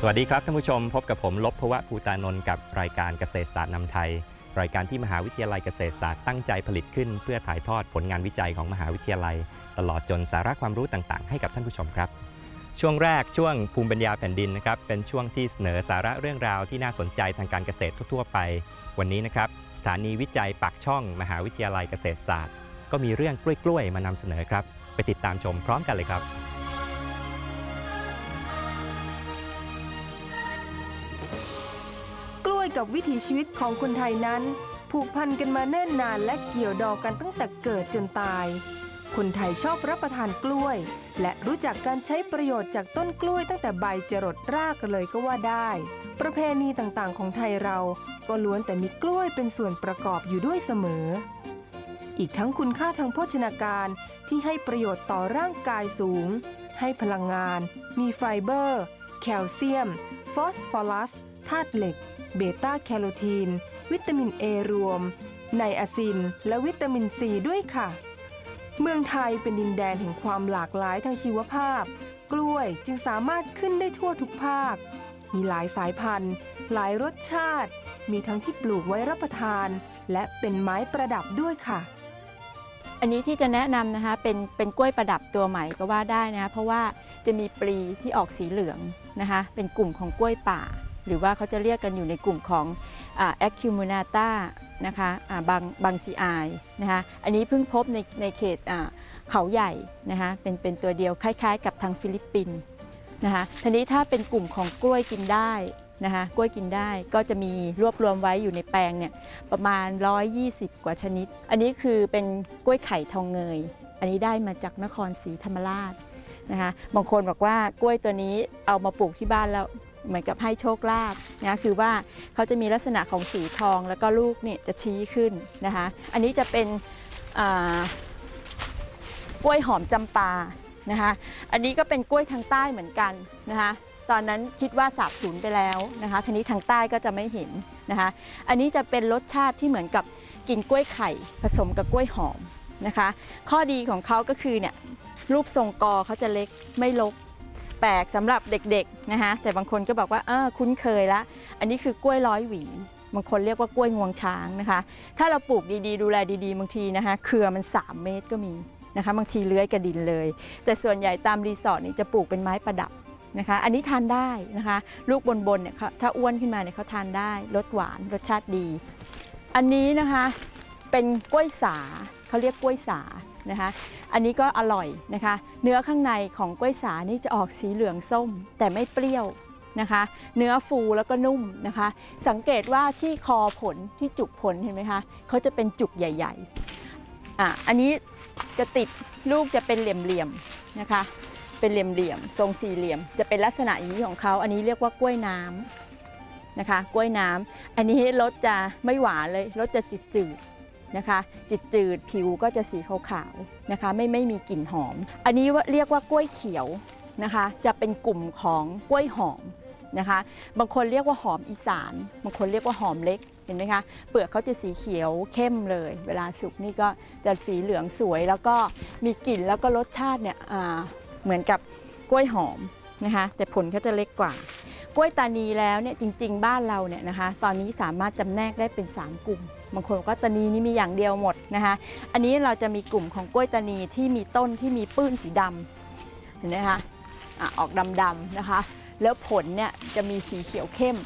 สวัสดีครับท่านผู้ชมพบกับผมลบพวะภูตานนท์กับรายการเกษตรศาสตร์นำไทย รายการที่มหาวิทยาลัยเกษตรศาสตร์ตั้งใจผลิตขึ้น เพื่อถ่ายทอดผลงานวิจัยของมหาวิทยาลัย ตลอดจนสาระความรู้ต่างๆ ให้กับท่านผู้ชมครับ ช่วงแรกช่วงภูมิปัญญาแผ่นดินนะครับเป็นช่วงที่เสนอสาระเรื่องราวที่น่าสนใจทางการเกษตรทั่วๆไป วันนี้นะครับสถานีวิจัยปากช่อง มหาวิทยาลัยเกษตรศาสตร์ ก็มีเรื่องกล้วยๆมานำเสนอครับไปติดตามชมพร้อมกันเลยครับ กับวิถีชีวิตของคนไทยนั้น ผูกพันกันมาเนิ่นนานและเกี่ยวดองกันตั้งแต่เกิดจนตาย คนไทยชอบรับประทานกล้วย และรู้จักการใช้ประโยชน์จากต้นกล้วยตั้งแต่ใบจรดรากกันเลยก็ว่าได้ ประเพณีต่างๆ ของไทยเรา ก็ล้วนแต่มีกล้วยเป็นส่วนประกอบอยู่ด้วยเสมอ อีกทั้งคุณค่าทางโภชนาการที่ให้ประโยชน์ต่อร่างกายสูง ให้พลังงาน มีไฟเบอร์ แคลเซียม ฟอสฟอรัสธาตุเหล็ก เบต้าแคโรทีน วิตามินเอรวม ไนอาซิน และวิตามินซีด้วยค่ะ เมืองไทยเป็นดินแดนแห่งความหลากหลายทางชีวภาพ กล้วยจึงสามารถขึ้นได้ทั่วทุกภาค มีหลายสายพันธุ์ หลายรสชาติ มีทั้งที่ปลูกไว้รับประทาน และเป็นไม้ประดับด้วยค่ะอันนี้ที่จะแนะนำนะคะเป็นเป็นกล้วยประดับตัวใหม่ก็ว่าได้นะคะเพราะว่าจะมีปลีที่ออกสีเหลืองนะคะเป็นกลุ่มของกล้วยป่า หรือว่าเขาจะเรียกกันอยู่ในกลุ่มของ acuminata นะคะอ่าบาง banksii นะคะอันนี้เพิ่งพบในในเขตเขาใหญ่นะคะเป็นเป็นตัวเดียวคล้ายๆ กับทางฟิลิปปินส์นะคะทีนี้ถ้าเป็นกลุ่มของกล้วยกินได้นะคะกล้วยกินได้ก็จะมีรวบรวมไว้อยู่ในแปลงเนี่ยประมาณ 120 กว่าชนิด อันนี้คือเป็นกล้วยไข่ทองเงย อันนี้ได้มาจากนครศรีธรรมราชนะคะบางคนบอกว่ากล้วยตัวนี้เอามาปลูกที่บ้านแล้ว เหมือนกับให้โชคลาภนะคือว่าเขาจะมีลักษณะของสีทองแล้วก็ลูกเนี่ยจะชี้ขึ้นนะคะ อันนี้จะเป็นกล้วยหอมจำปานะคะ อันนี้ก็เป็นกล้วยทางใต้เหมือนกันนะคะตอนนั้นคิดว่าสาบสูญไปแล้วนะคะทีนี้ทางใต้ก็จะไม่เห็นนะคะ อันนี้จะเป็นรสชาติที่เหมือนกับกินกล้วยไข่ผสมกับกล้วยหอมนะคะ ข้อดีของเขาก็คือเนี่ยรูปทรงกอเขาจะเล็กไม่ลก ปลกสำหรับเด็กๆนะคะแต่บางคนก็บอกว่าเออคุ้นเคยละอันนี้คือกล้วยร้อยหวี บางคนเรียกว่ากล้วยงวงช้างนะคะ ถ้าเราปลูกดีๆ ดูแลดีๆ บางทีนะคะเครือมัน 3 เมตรก็มีนะคะบางทีเลื้อยกระดินเลย แต่ส่วนใหญ่ตามรีสอร์ทนี่จะปลูกเป็นไม้ประดับนะคะ อันนี้ทานได้นะคะ ลูกบนๆเนี่ยเขาถ้าอ้วนขึ้นมาเนี่ยเขาทานได้รสหวานรสชาติดี อันนี้นะคะเป็นกล้วยสาเขาเรียกกล้วยสา นะคะ อันนี้ก็อร่อยนะคะ เนื้อข้างในของกล้วยสานี่จะออกสีเหลืองส้ม แต่ไม่เปรี้ยวนะคะ เนื้อฟูแล้วก็นุ่มนะคะ สังเกตว่าที่คอผลที่จุกผลเห็นไหมคะเขาจะเป็นจุกใหญ่ๆอะอันนี้จะติดลูกจะเป็นเหลี่ยมๆนะคะ เป็นเหลี่ยมๆทรงสี่เหลี่ยม จะเป็นลักษณะอย่างนี้ของเขาอันนี้เรียกว่ากล้วยน้ำนะคะ กล้วยน้ำอันนี้รสจะไม่หวานเลยรสจะจืดๆ นะคะจืดจืดผิวก็จะสีขาวๆนะคะไม่ไม่มีกลิ่นหอม อันนี้ว่าเรียกว่ากล้วยเขียวนะคะจะเป็นกลุ่มของกล้วยหอมนะคะบางคนเรียกว่าหอมอีสาน บางคนเรียกว่าหอมเล็กเห็นไหมคะเปลือกเขาจะสีเขียวเข้มเลย เวลาสุกนี่ก็จะสีเหลืองสวยแล้วก็มีกลิ่นแล้วก็รสชาติเนี่ยเหมือนกับกล้วยหอมนะคะแต่ผลเขาจะเล็กกว่า กล้วยตานีแล้วเนี่ยจริง ๆ บ้านเราเนี่ยนะคะตอนนี้สามารถจำแนกได้เป็น 3 กลุ่ม บางคนบอกว่าตานีนี่มีอย่างเดียวหมดนะคะอันนี้เราจะมีกลุ่มของกล้วยตานีที่มีต้นที่มีปื้นสีดำเห็นไหมคะอะออกดำๆนะคะ แล้วผลเนี่ยจะมีสีเขียวเข้ม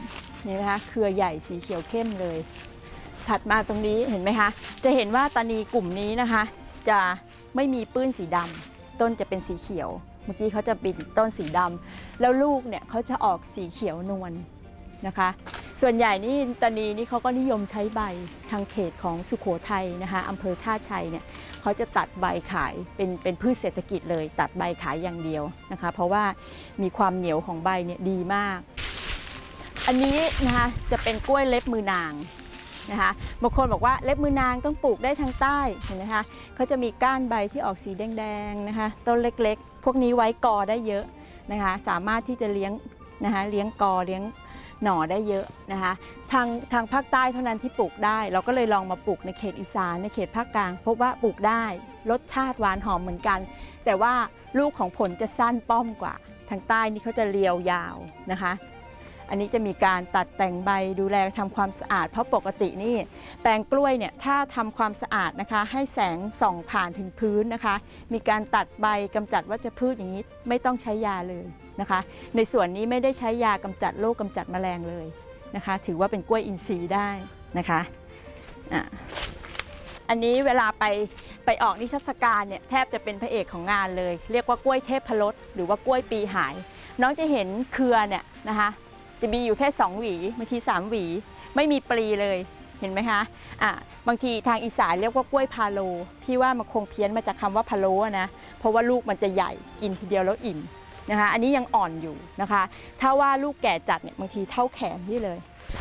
นี่นะคะเครือใหญ่สีเขียวเข้มเลย ถัดมาตรงนี้เห็นไหมคะ จะเห็นว่าตานีกลุ่มนี้นะคะ จะไม่มีปื้นสีดำต้นจะเป็นสีเขียว เมื่อกี้เขาจะปิดต้นสีดำแล้วลูกเนี่ยเขาจะออกสีเขียวนวลนะคะ ส่วนใหญ่นี่ตานีนี่เขาก็นิยมใช้ใบทางเขตของสุขโขทัยนะคะอำเภอท่าชัยเนี่ยเขาจะตัดใบขายเป็นเป็นพืชเศรษฐกิจเลย ตัดใบขายอย่างเดียวนะคะ เพราะว่ามีความเหนียวของใบเนี่ยดีมาก อันนี้นะคะจะเป็นกล้วยเล็บมือนางนะคะบางคนบอกว่าเล็บมือนางต้องปลูกได้ทางใต้เห็นไหมคะเขาจะมีก้านใบที่ออกสีแดงๆนะคะต้นเล็กๆ พวกนี้ไว้กอได้เยอะนะคะ สามารถที่จะเลี้ยงนะคะเลี้ยงกอเลี้ยง หน่อได้เยอะนะคะทางทางภาคใต้เท่านั้นที่ปลูกได้ เราก็เลยลองมาปลูกในเขตอีสานในเขตภาคกลาง พบว่าปลูกได้รสชาติหวานหอมเหมือนกัน แต่ว่าลูกของผลจะสั้นป้อมกว่า ทางใต้นี่เขาจะเรียวยาวนะคะ อันนี้จะมีการตัดแต่งใบดูแลทำความสะอาด เพราะปกตินี่แปลงกล้วยเนี่ยถ้าทำความสะอาดนะคะ ให้แสงส่องผ่านถึงพื้นนะคะ มีการตัดใบกำจัดวัชพืชอย่างนี้ไม่ต้องใช้ยาเลยนะคะ ในส่วนนี้ไม่ได้ใช้ยากำจัดโรคกำจัดแมลงเลยนะคะ ถือว่าเป็นกล้วยอินทรีย์ได้นะคะอะอันนี้เวลาไปไปออกนิทรรศการเนี่ยแทบจะเป็นพระเอกของงานเลย เรียกว่ากล้วยเทพพรสหรือว่ากล้วยปีหาย น้องจะเห็นเครือเนี่ยนะคะ จะมีอยู่แค่ 2 หวีบางที 3 หวี ไม่มีปลีเลยเห็นไหมคะอะบางทีทางอีสานเรียกว่ากล้วยพาโล พี่ว่ามันคงเพี้ยนมาจากคำว่าพะโล้นะเพราะว่าลูกมันจะใหญ่กินทีเดียวแล้วอิ่มนะคะอันนี้ยังอ่อนอยู่นะคะ ถ้าว่าลูกแก่จัดเนี่ยบางทีเท่าแขนนี่เลย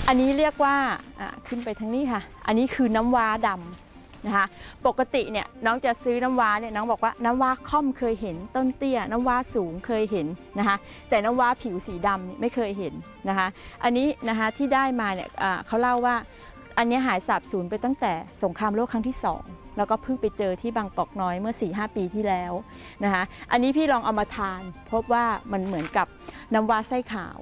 อันนี้เรียกว่าอะขึ้นไปทางนี้ค่ะ อันนี้คือน้ำว้าดำ นะคะปกติเนี่ยน้องจะซื้อน้ำว้าเนี่ยน้องบอกว่าน้ำว้าค่อมเคยเห็นต้นเตี้ย น้ำว้าสูงเคยเห็นนะคะแต่น้ำว้าผิวสีดำเนี่ยไม่เคยเห็นนะคะอันนี้นะคะที่ได้มาเนี่ยเขาเล่าว่าอันนี้หายสาบสูญไปตั้งแต่สงครามโลกครั้งที่2แล้วก็เพิ่งไปเจอที่บางปอกน้อยเมื่อ 4-5 ปีที่แล้วนะคะอันนี้พี่ลองเอามาทาน พบว่ามันเหมือนกับน้ำว้าไส้ขาว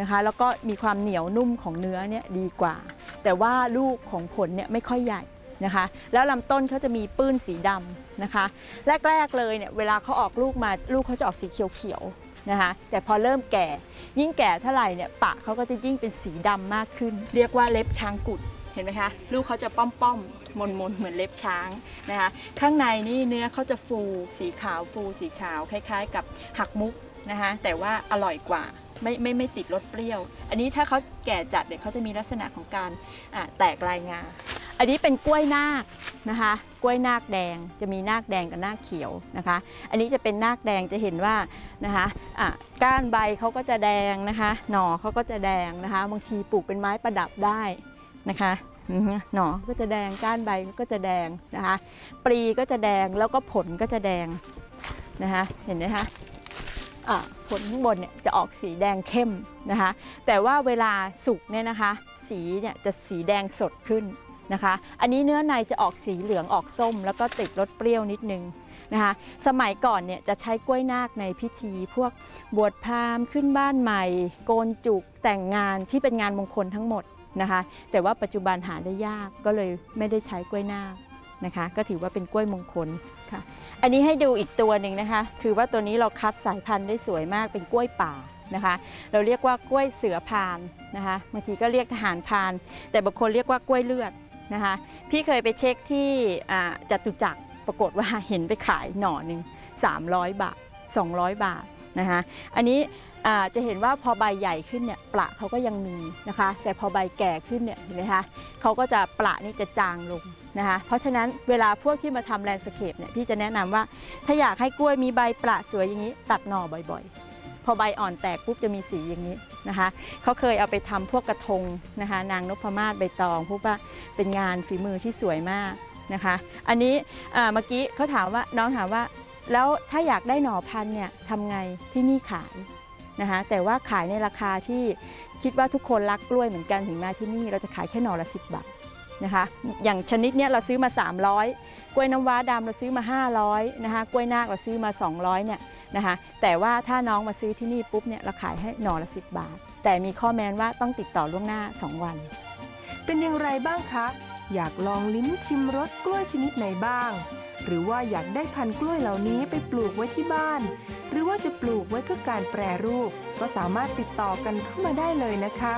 นะคะแล้วก็มีความเหนียวนุ่มของเนื้อเนี่ยดีกว่า แต่ว่าลูกของผลเนี่ยไม่ค่อยใหญ่ นะคะ แล้วลำต้นเขาจะมีปื้นสีดำนะคะ แรกๆเลยเนี่ยเวลาเขาออกลูกมาลูกเขาจะออกสีเขียวๆนะคะ แต่พอเริ่มแก่ ยิ่งแก่เท่าไหร่เนี่ยปะเขาก็จะยิ่งเป็นสีดำมากขึ้น เรียกว่าเล็บช้างกุดเห็นไหมคะ ลูกเขาจะป้อมๆมนๆเหมือนเล็บช้างนะคะ ข้างในนี่เนื้อเขาจะฟูสีขาวฟูสีขาวคล้าย ๆ กับหักมุกนะคะ แต่ว่าอร่อยกว่าไม่ไม่ไม่ติดรสเปรี้ยว อันนี้ถ้าเขาแก่จัดเนี่ยเขาจะมีลักษณะของการแตกลายงา อันนี้เป็นกล้วยนาคนะคะ กล้วยนาคแดงจะมีนาคแดงกับนาคเขียวนะคะ อันนี้จะเป็นนาคแดงจะเห็นว่านะคะอะก้านใบเขาก็จะแดงนะคะ หน่อเขาก็จะแดงนะคะ บางทีปลูกเป็นไม้ประดับได้นะคะหน่อก็จะแดงก้านใบก็จะแดงนะคะ ปลีก็จะแดงแล้วก็ผลก็จะแดงนะคะ เห็นไหมคะอะผลข้างบนเนี่ยจะออกสีแดงเข้มนะคะ แต่ว่าเวลาสุกเนี่ยนะคะ สีเนี่ยจะสีแดงสดขึ้น นะคะ อันนี้เนื้อในจะออกสีเหลืองออกส้ม แล้วก็ติดรสเปรี้ยวนิดนึงนะคะ สมัยก่อนเนี่ยจะใช้กล้วยนาคในพิธีพวกบวชพราหมณ์ขึ้นบ้านใหม่ โกนจุกแต่งงานที่เป็นงานมงคลทั้งหมดนะคะ แต่ว่าปัจจุบันหาได้ยากก็เลยไม่ได้ใช้กล้วยนาคนะคะ ก็ถือว่าเป็นกล้วยมงคลค่ะ อันนี้ให้ดูอีกตัวหนึ่งนะคะ คือว่าตัวนี้เราคัดสายพันธุ์ได้สวยมากเป็นกล้วยป่านะคะ เราเรียกว่ากล้วยเสือพานนะคะ บางทีก็เรียกทหารพาน แต่บางคนเรียกว่ากล้วยเลือด นะคะ พี่เคยไปเช็คที่จตุจักรปรากฏว่าเห็นไปขายหน่อหนึ่ง300 บาท 200 บาทนะคะอันนี้จะเห็นว่าพอใบใหญ่ขึ้นเนี่ยปละเขาก็ยังมีนะคะ แต่พอใบแก่ขึ้นเนี่ยเห็นไหมคะเขาก็จะปละนี่จะจางลงนะคะ เพราะฉะนั้นเวลาพวกที่มาทำแลนด์สเคปเนี่ยพี่จะแนะนำว่าถ้าอยากให้กล้วยมีใบปละสวยอย่างนี้ ตัดหน่อบ่อยๆ พอใบอ่อนแตกปุ๊บจะมีสีอย่างนี้ นะคะเขาเคยเอาไปทำพวกกระทงนะคะนางนพมาศใบตองพวกว่าเป็นงานฝีมือที่สวยมากนะคะ อันนี้เมื่อกี้เขาถามว่าน้องถามว่าแล้วถ้าอยากได้หน่อพันธุ์เนี่ยทำไงที่นี่ขายนะคะแต่ว่าขายในราคาที่คิดว่าทุกคนรักกล้วยเหมือนกันถึงมาที่นี่เราจะขายแค่หน่อละ10บาท นะคะอย่างชนิดเนี้ยเราซื้อมา 300 กล้วยน้ำว้าดำเราซื้อมา 500นะคะกล้วยนาคเราซื้อมา 200เนี่ยนะคะแต่ว่าถ้าน้องมาซื้อที่นี่ปุ๊บเนี่ยเราขายให้หน่อละ 10 บาท แต่มีข้อแม้ว่าต้องติดต่อล่วงหน้า 2 วัน เป็นอย่างไรบ้างคะ อยากลองลิ้มชิมรสกล้วยชนิดไหนบ้าง หรือว่าอยากได้พันธุ์กล้วยเหล่านี้ไปปลูกไว้ที่บ้าน หรือว่าจะปลูกไว้เพื่อการแปรรูป ก็สามารถติดต่อกันเข้ามาได้เลยนะคะ